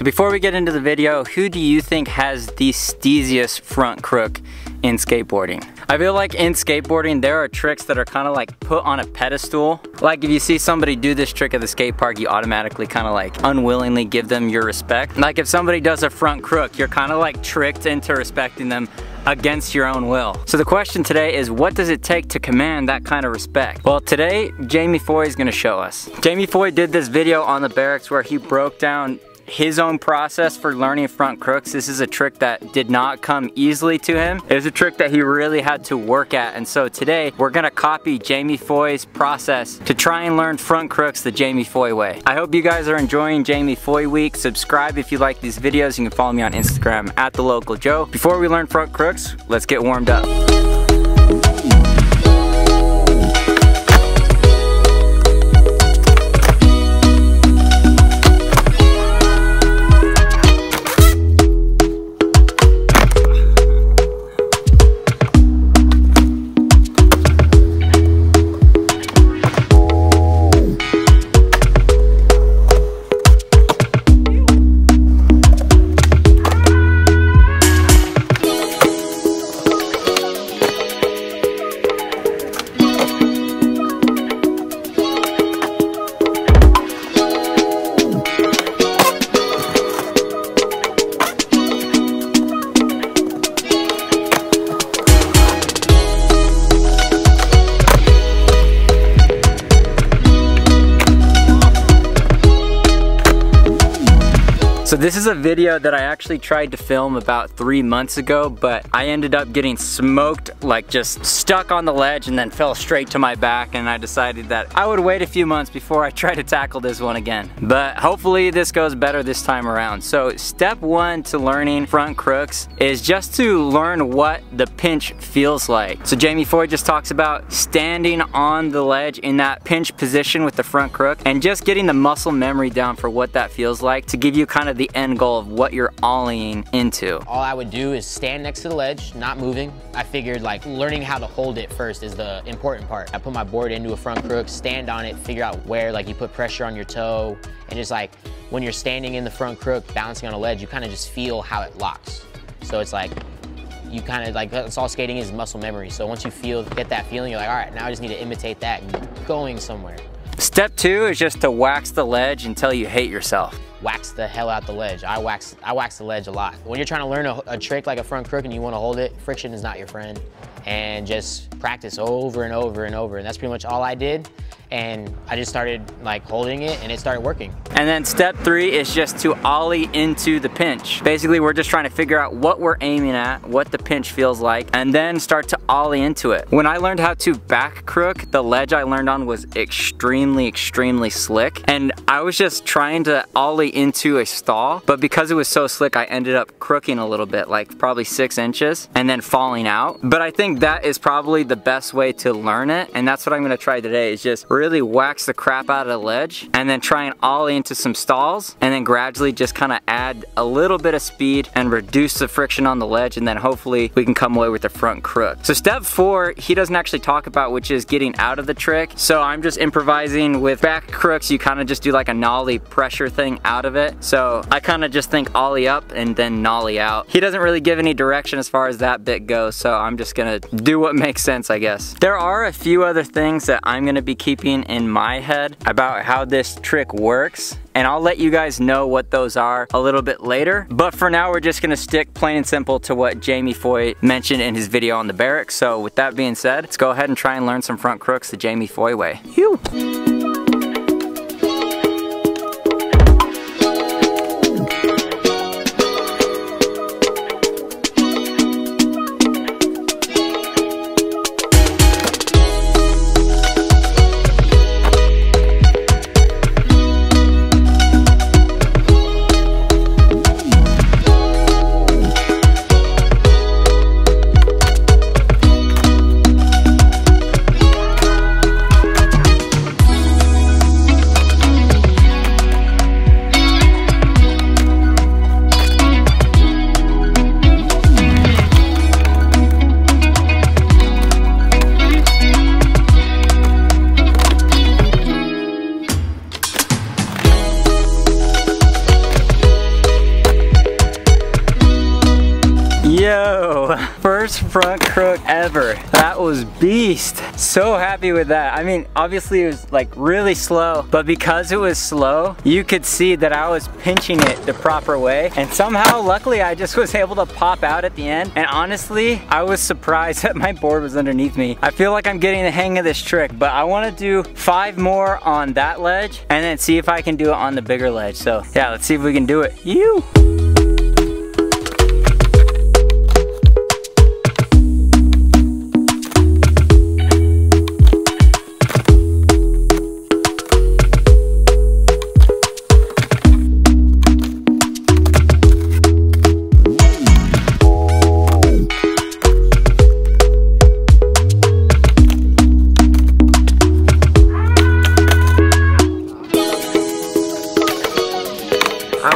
So before we get into the video, who do you think has the steeziest front crook in skateboarding? I feel like in skateboarding, there are tricks that are kind of like put on a pedestal. Like if you see somebody do this trick at the skate park, you automatically kind of like unwillingly give them your respect. Like if somebody does a front crook, you're kind of like tricked into respecting them against your own will. So the question today is what does it take to command that kind of respect? Well today, Jamie Foy is gonna show us. Jamie Foy did this video on the Berrics where he broke down his own process for learning front crooks. This is a trick that did not come easily to him. It was a trick that he really had to work at. And so today we're gonna copy Jamie Foy's process to try and learn front crooks the Jamie Foy way. I hope you guys are enjoying Jamie Foy week. Subscribe if you like these videos. You can follow me on Instagram at the local Joe. Before we learn front crooks, let's get warmed up. This is a video that I actually tried to film about three months ago, but I ended up getting smoked, like just stuck on the ledge and then fell straight to my back and I decided that I would wait a few months before I try to tackle this one again. But hopefully this goes better this time around. So step one to learning front crooks is just to learn what the pinch feels like. So Jamie Foy just talks about standing on the ledge in that pinch position with the front crook and just getting the muscle memory down for what that feels like to give you kind of the end goal of what you're ollieing into. All I would do is stand next to the ledge, not moving. I figured like learning how to hold it first is the important part. I put my board into a front crook, stand on it, figure out where like you put pressure on your toe, and just like when you're standing in the front crook, balancing on a ledge, you kind of just feel how it locks. So it's like you kind of like that's all skating is muscle memory. So once you feel get that feeling, you're like, all right, now I just need to imitate that going somewhere. Step two is just to wax the ledge until you hate yourself wax the hell out the ledge. I wax, I wax the ledge a lot. When you're trying to learn a, a trick like a front crook and you want to hold it, friction is not your friend. And just practice over and over and over. And that's pretty much all I did and I just started like holding it and it started working. And then step three is just to ollie into the pinch. Basically, we're just trying to figure out what we're aiming at, what the pinch feels like, and then start to ollie into it. When I learned how to back crook, the ledge I learned on was extremely, extremely slick. And I was just trying to ollie into a stall, but because it was so slick, I ended up crooking a little bit, like probably six inches, and then falling out. But I think that is probably the best way to learn it, and that's what I'm gonna try today, is just really wax the crap out of the ledge and then try and ollie into some stalls and then gradually just kind of add a little bit of speed and reduce the friction on the ledge and then hopefully we can come away with the front crook. So step four, he doesn't actually talk about which is getting out of the trick. So I'm just improvising with back crooks. You kind of just do like a nollie pressure thing out of it. So I kind of just think ollie up and then nollie out. He doesn't really give any direction as far as that bit goes. So I'm just gonna do what makes sense, I guess. There are a few other things that I'm gonna be keeping in my head about how this trick works and I'll let you guys know what those are a little bit later. But for now, we're just gonna stick plain and simple to what Jamie Foy mentioned in his video on the Berrics. So with that being said, let's go ahead and try and learn some front crooks the Jamie Foy way. First front crook ever. That was beast. So happy with that. I mean, obviously it was like really slow, but because it was slow, you could see that I was pinching it the proper way. And somehow, luckily, I just was able to pop out at the end. And honestly, I was surprised that my board was underneath me. I feel like I'm getting the hang of this trick, but I wanna do five more on that ledge and then see if I can do it on the bigger ledge. So yeah, let's see if we can do it. You.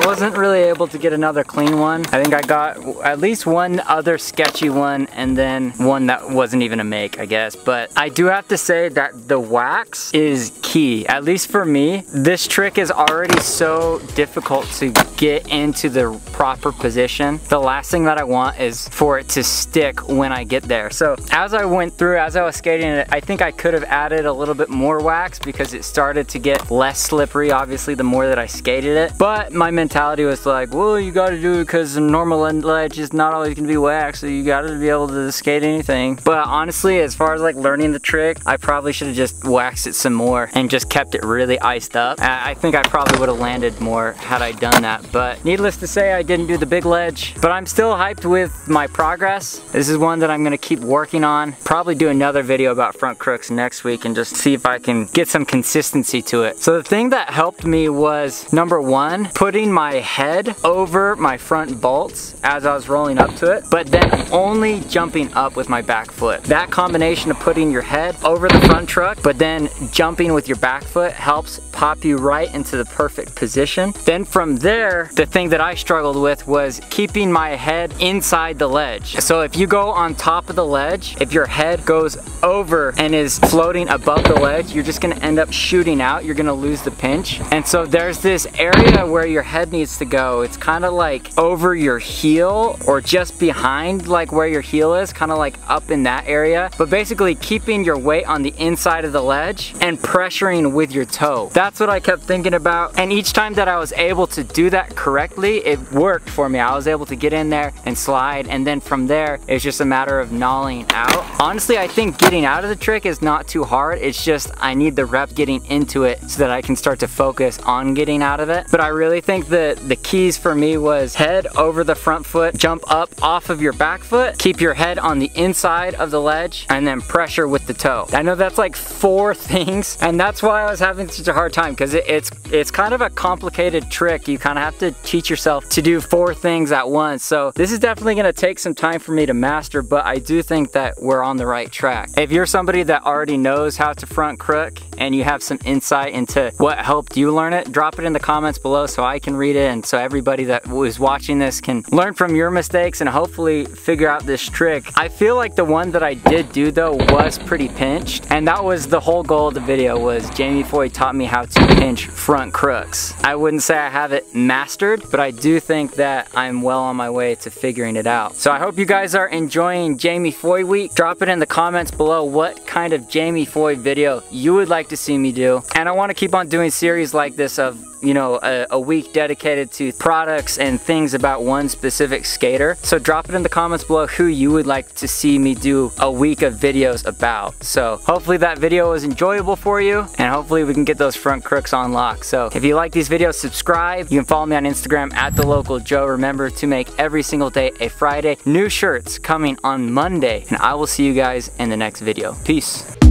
Wasn't really able to get another clean one. I think I got at least one other sketchy one and then one that wasn't even a make, I guess. But I do have to say that the wax is key, at least for me. This trick is already so difficult to get into the proper position. The last thing that I want is for it to stick when I get there. So as I went through, as I was skating it, I think I could have added a little bit more wax because it started to get less slippery, obviously, the more that I skated it. But my mentality was like, well, you gotta do it because normal ledge is not always gonna be wax, so you gotta be able to skate anything. But honestly, as far as like learning the trick, I probably should have just waxed it some more and just kept it really iced up. I think I probably would have landed more had I done that. But needless to say, I didn't do the big ledge, but I'm still hyped with my progress. This is one that I'm gonna keep working on. Probably do another video about front crooks next week and just see if I can get some consistency to it. So the thing that helped me was number one, putting my head over my front bolts as I was rolling up to it, but then only jumping up with my back foot. That combination of putting your head over the front truck, but then jumping with your back foot helps pop you right into the perfect position. Then from there, the thing that I struggled with was keeping my head inside the ledge. So if you go on top of the ledge, if your head goes over and is floating above the ledge, you're just gonna end up shooting out. You're gonna lose the pinch. And so there's this area where your head needs to go. It's kind of like over your heel or just behind like where your heel is, kind of like up in that area. But basically keeping your weight on the inside of the ledge and pressuring with your toe. That's what I kept thinking about. And each time that I was able to do that correctly, it worked for me. I was able to get in there and slide. And then from there, it's just a matter of nollieing out. Honestly, I think getting out of the trick is not too hard. It's just I need the rep getting into it so that I can start to focus on getting out of it. But I really think that the keys for me was head over the front foot, jump up off of your back foot, keep your head on the inside of the ledge, and then pressure with the toe. I know that's like four things, and that's why I was having such a hard time because it, it's it's kind of a complicated trick. You kind of have to teach yourself to do four things at once. So this is definitely gonna take some time for me to master, but I do think that we're on the right track. If you're somebody that already knows how to front crook and you have some insight into what helped you learn it, drop it in the comments below so I can read it and so everybody that was watching this can learn from your mistakes and hopefully figure out this trick. I feel like the one that I did do though was pretty pinched and that was the whole goal of the video was Jamie Foy taught me how to pinch front crooks. I wouldn't say I have it mastered, but I do think that I'm well on my way to figuring it out. So I hope you guys are enjoying Jamie Foy week. Drop it in the comments below what kind of Jamie Foy video you would like to see me do. And I want to keep on doing series like this of you know, a, a, week dedicated to products and things about one specific skater. So drop it in the comments below who you would like to see me do a week of videos about. So hopefully that video was enjoyable for you and hopefully we can get those front crooks on lock. So if you like these videos, subscribe. You can follow me on Instagram at the local Joe. Remember to make every single day a Friday. New shirts coming on Monday and I will see you guys in the next video. Peace.